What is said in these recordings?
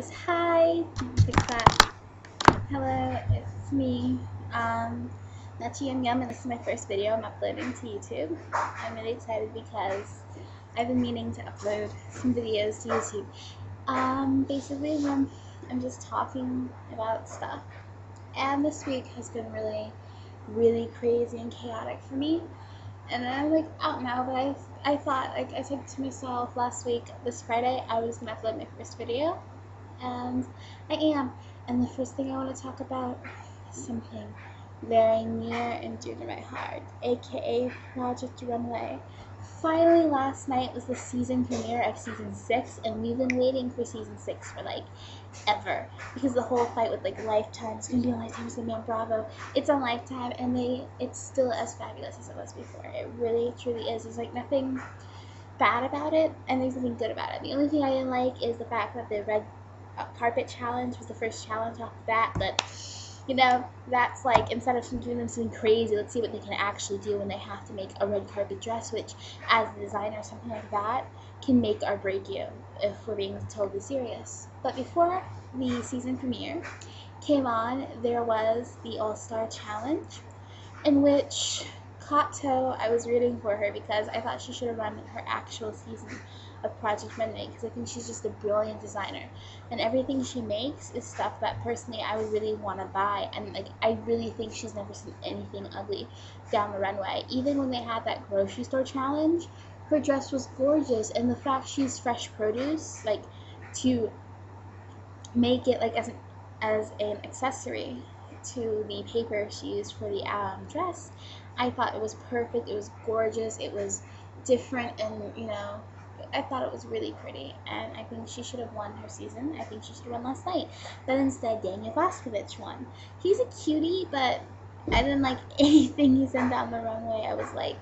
guys. Hi. Hello, it's me. Um, Meccha Yum Yum, and this is my first video I'm uploading to YouTube. I'm really excited because I've been meaning to upload some videos to YouTube. Um, basically, um, I'm just talking about stuff. And this week has been really, really crazy and chaotic for me. And I'm like out now, but I, I thought, like, I said to myself last week, this Friday, I was gonna upload my first video and I am. And the first thing I want to talk about is something very near and dear to my heart, aka Project Runway. Finally, last night was the season premiere of season six, and we've been waiting for season six for like ever because the whole fight with like Lifetime is gonna be on Lifetime, it's gonna be on Bravo. It's on Lifetime, and they it's still as fabulous as it was before. It really, truly is. There's like nothing bad about it, and there's nothing good about it. The only thing I didn't like is the fact that the red carpet challenge was the first challenge off the bat, but you know, that's like instead of doing them something crazy, let's see what they can actually do when they have to make a red carpet dress, which as a designer, or something like that can make or break you if we're being totally serious. But before the season premiere came on, there was the All Star Challenge, in which Kato, I was rooting for her because I thought she should have run her actual season of Project Runway because I think she's just a brilliant designer, and everything she makes is stuff that personally I would really want to buy, and like I really think she's never seen anything ugly down the runway. Even when they had that grocery store challenge, her dress was gorgeous, and the fact she's fresh produce, like to make it like as an as an accessory to the paper she used for the um, dress, I thought it was perfect. It was gorgeous. It was different, and you know, I thought it was really pretty, and I think she should have won her season. I think she should have won last night, but instead Daniel Vosovic won. He's a cutie, but I didn't like anything he sent down the runway. I was like,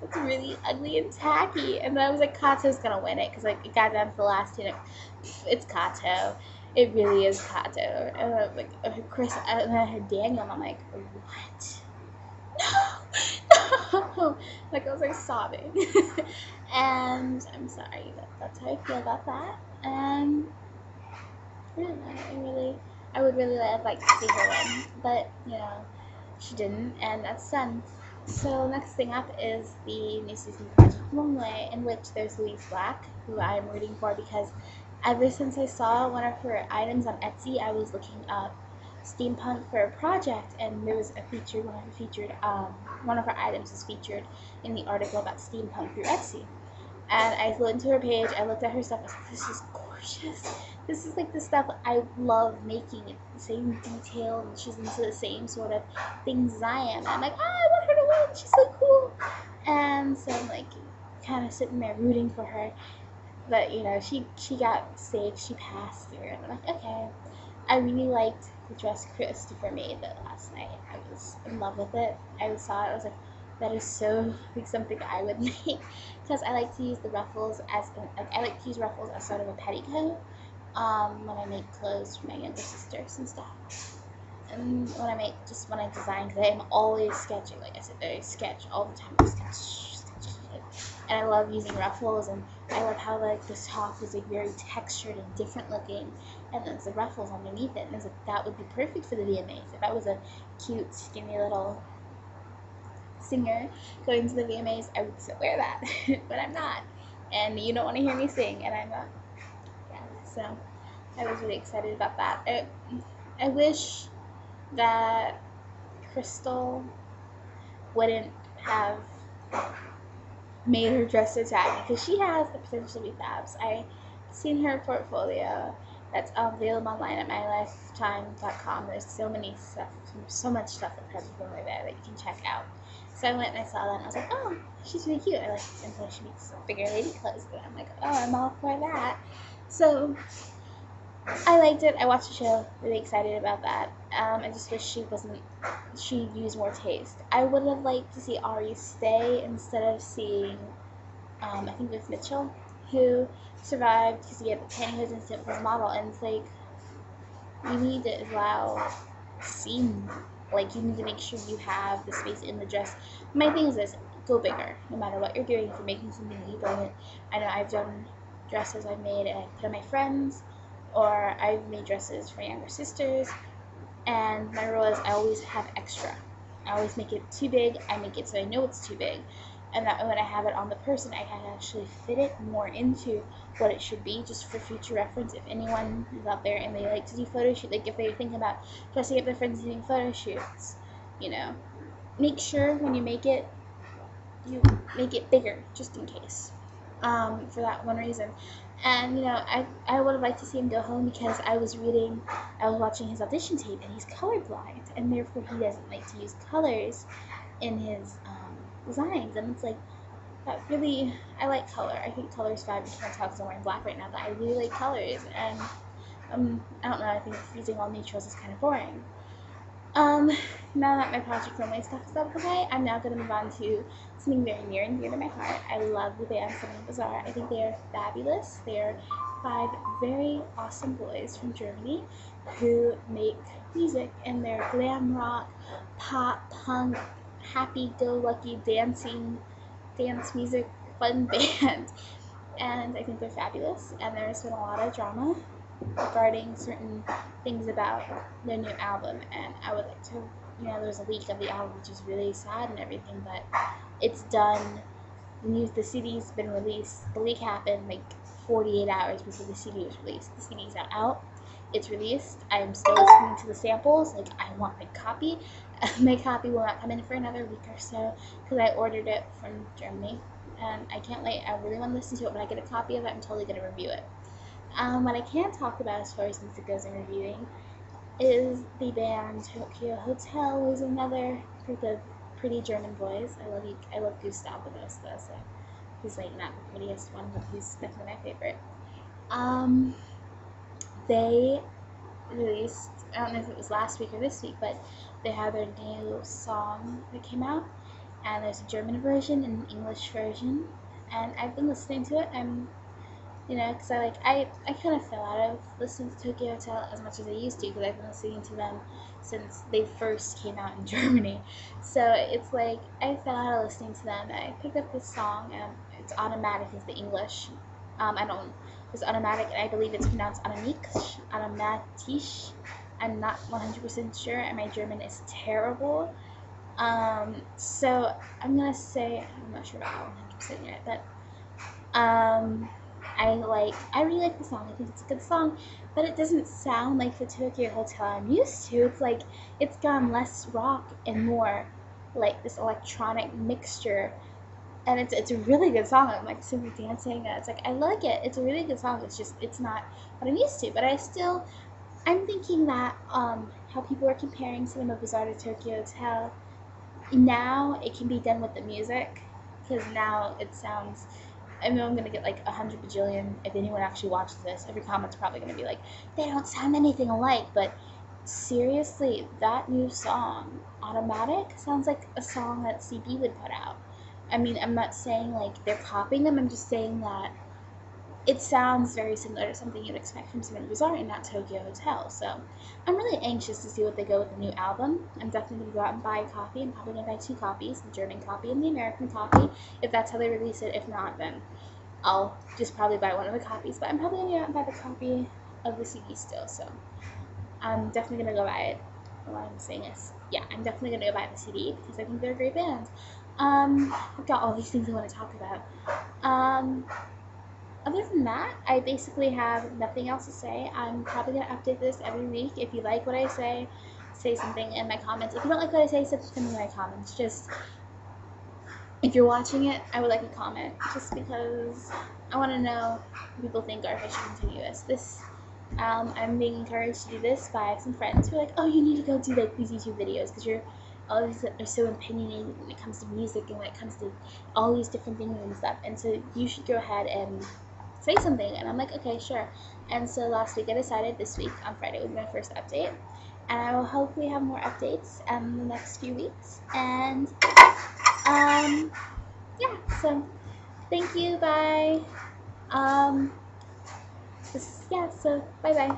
that's really ugly and tacky. And then I was like, Kato's gonna win it because like it got down to the last two. It's Kato. It really is Kato. And I was like, uh, Chris, and then I heard Daniel, and I'm like, what? Like I was like sobbing. and I'm sorry, that's how I feel about that. And I don't know, I really, I would really like to see her win, but you know, she didn't, and that's done. So next thing up is the new season of Project in which there's Louise Black, who I'm rooting for because ever since I saw one of her items on Etsy, I was looking up steampunk for a project, and there was a featured one featured um, one of her items was featured in the article about steampunk through Etsy. And I went to her page, I looked at her stuff, I was like, this is gorgeous. This is like the stuff I love making. It's the same detail, and she's into the same sort of things as I am. And I'm like, oh, I want her to win. She's so cool. And so I'm like, kind of sitting there rooting for her. But you know, she she got safe. She passed through, and I'm like, okay. I really liked the dress Christopher made that last night. I was in love with it. I saw it. I was like, that is so like something I would make because I like to use the ruffles as like I like to use ruffles as sort of a petticoat um, when I make clothes for my younger sisters and stuff. And when I make just when I design, because I'm always sketching. Like I said, I sketch all the time. I sketch, sketch, and I love using ruffles, and I love how like the top is like very textured and different looking, and then the ruffles underneath it. And like, that would be perfect for the VMAs. If I was a cute, skinny little singer going to the VMAs, I would still wear that, but I'm not. And you don't want to hear me sing, and I'm not. Yeah, so I was really excited about that. I, I wish that Qristyl wouldn't have made her dress so tacky because she has the potential to be fabs. I've seen her portfolio that's available online at mylifetime.com. There's so many stuff, so much stuff at Project Runway there that you can check out. So I went and I saw that and I was like, oh, she's really cute. I like until she makes bigger lady clothes, but I'm like, oh, I'm all for that. So I liked it. I watched the show. Really excited about that. Um, I just wish she wasn't. She used more taste. I would have liked to see Ari stay instead of seeing. Um, I think it was Mitchell who survived because he had the pantyhose incident with his model, and it's like you need to allow seam. Like you need to make sure you have the space in the dress. My thing is this: go bigger. No matter what you're doing, if you're making something, you it. I know I've done dresses I've made and I put on my friends or I've made dresses for younger sisters. And my rule is I always have extra. I always make it too big. I make it so I know it's too big. And that when I have it on the person, I can actually fit it more into what it should be, just for future reference. If anyone is out there and they like to do photo shoot, like if they're thinking about dressing up their friends doing photo shoots, you know, make sure when you make it, you make it bigger, just in case. Um, for that one reason. And you know, I, I would have liked to see him go home because I was reading, I was watching his audition tape, and he's colorblind, and therefore he doesn't like to use colors in his um, designs. And it's like that really, I like color. I think color is fab. You can't because I'm wearing black right now, but I really like colors. And um, I don't know. I think using all neutrals is kind of boring. Um, now that my Project Runway stuff is out of the way, I'm now going to move on to something very near and dear to my heart. I love the band Cinema Bizarre. I think they are fabulous. They are five very awesome boys from Germany who make music and they're glam rock, pop, punk, happy-go-lucky dancing, dance music fun band. And I think they're fabulous. And there's been a lot of drama regarding certain things about their new album, and I would like to, you know, there's a leak of the album, which is really sad and everything, but it's done. The news, the CD's been released. The leak happened like 48 hours before the CD was released. The CD's not out. It's released. I'm still listening to the samples. Like I want my copy. my copy will not come in for another week or so because I ordered it from Germany, and I can't wait. I really want to listen to it. When I get a copy of it, I'm totally gonna review it. Um, what I can talk about as far as music goes in reviewing is the band Tokio Hotel, who's another group of pretty German boys. I love you. I love Gustav the most though, so he's like not the prettiest one, but he's definitely my favorite. Um, they released. I don't know if it was last week or this week, but they have their new song that came out, and there's a German version and an English version, and I've been listening to it. I'm you know, because I like I I kind of fell out of listening to Tokio Hotel as much as I used to because I've been listening to them since they first came out in Germany. So it's like I fell out of listening to them. I picked up this song and it's automatic is the English. Um, I don't. It's automatic, and I believe it's pronounced automatic. Automatisch. I'm not 100% sure, and my German is terrible. Um, so I'm gonna say I'm not sure about 100% yet, but um, I like I really like the song. I think it's a good song, but it doesn't sound like the Tokio Hotel I'm used to. It's like it's gone less rock and more like this electronic mixture. And it's it's a really good song. I'm like super dancing. It's like I like it. It's a really good song. It's just it's not what I'm used to. But I still I'm thinking that um, how people are comparing Cinema Bizarre to Tokio Hotel. Now it can be done with the music because now it sounds I know I'm gonna get like a hundred bajillion if anyone actually watches this. Every comment's probably gonna be like, they don't sound anything alike. But seriously, that new song, Automatic, sounds like a song that CB would put out. I mean, I'm not saying like they're copying them. I'm just saying that it sounds very similar to something you'd expect from Cinema Bizarre and not Tokio Hotel. So I'm really anxious to see what they go with the new album. I'm definitely going to go out and buy a copy. I'm probably going to buy two copies, the German copy and the American copy, if that's how they release it. If not, then I'll just probably buy one of the copies. But I'm probably going to go out and buy the copy of the CD still. So I'm definitely going to go buy it. What I'm saying is, yeah, I'm definitely going to go buy the CD because I think they're a great band. Um, I've got all these things I want to talk about. Um, other than that, I basically have nothing else to say. I'm probably going to update this every week. If you like what I say, say something in my comments. If you don't like what I say, say something in my comments. Just, if you're watching it, I would like a comment. Just because I want to know what people think I should continue this. This, um, I'm being encouraged to do this by some friends who are like, oh, you need to go do like these YouTube videos because you're all these are so opinionated when it comes to music and when it comes to all these different things and stuff. And so you should go ahead and say something. And I'm like, okay, sure. And so last week I decided this week on Friday was my first update. And I will hopefully have more updates in the next few weeks. And um, yeah, so thank you. Bye. Um, this, yeah, so bye bye.